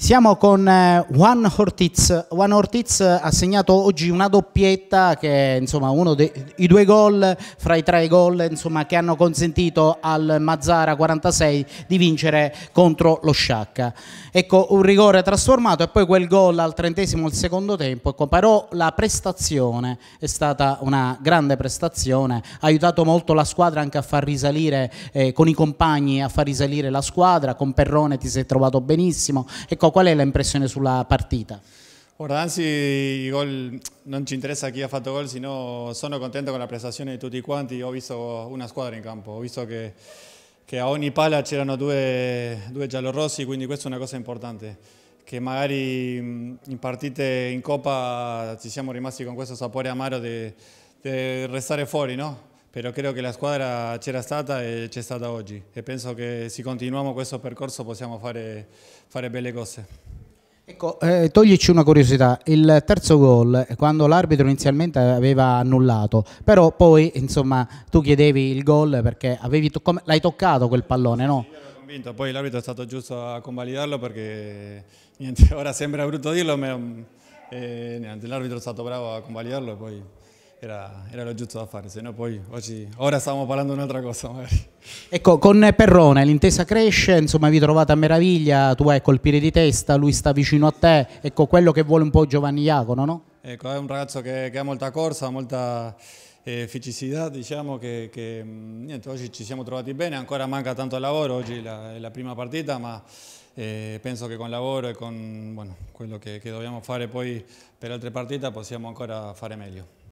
Siamo con eh, Juan Ortiz. Juan Ortiz ha segnato oggi una doppietta che è insomma, uno dei due gol fra i tre gol insomma, che hanno consentito al Mazzara 46 di vincere contro lo Sciacca. Ecco, un rigore trasformato e poi quel gol al trentesimo del secondo tempo. Ecco, però la prestazione è stata una grande prestazione, ha aiutato molto la squadra anche a far risalire eh, con i compagni, a far risalire la squadra. Con Perrone ti sei trovato benissimo. Ecco, qual è l'impressione sulla partita? Guarda, anzi i gol non ci interessa chi ha fatto gol, sino sono contento con la prestazione di tutti quanti. Ho visto una squadra in campo, ho visto che, che a ogni palla c'erano due, due giallorossi, quindi questa è una cosa importante. Che magari in partite in Coppa ci siamo rimasti con questo sapore amaro di restare fuori, no? Però credo che la squadra c'era stata e c'è stata oggi e penso che se continuiamo questo percorso possiamo fare, fare belle cose. Ecco, eh, toglici una curiosità, il terzo gol, quando l'arbitro inizialmente aveva annullato, però poi insomma tu chiedevi il gol perché to l'hai toccato quel pallone, no? Sì, ero convinto, poi l'arbitro è stato giusto a convalidarlo perché niente, ora sembra brutto dirlo, ma eh, l'arbitro è stato bravo a convalidarlo e poi era, era, lo giusto da fare, se no poi oggi, ora stiamo parlando di un'altra cosa magari. Ecco, con Perrone l'intesa cresce, insomma vi trovate a meraviglia, tu vai a colpire di testa, lui sta vicino a te, ecco quello che vuole un po' Giovanni Iacono, no? Ecco, è un ragazzo che, che ha molta corsa, molta eh, fisicità, diciamo che, che niente, oggi ci siamo trovati bene, ancora manca tanto lavoro, oggi la, è la prima partita, ma eh, penso che con lavoro e con bueno, quello che, che dobbiamo fare poi per altre partite possiamo ancora fare meglio.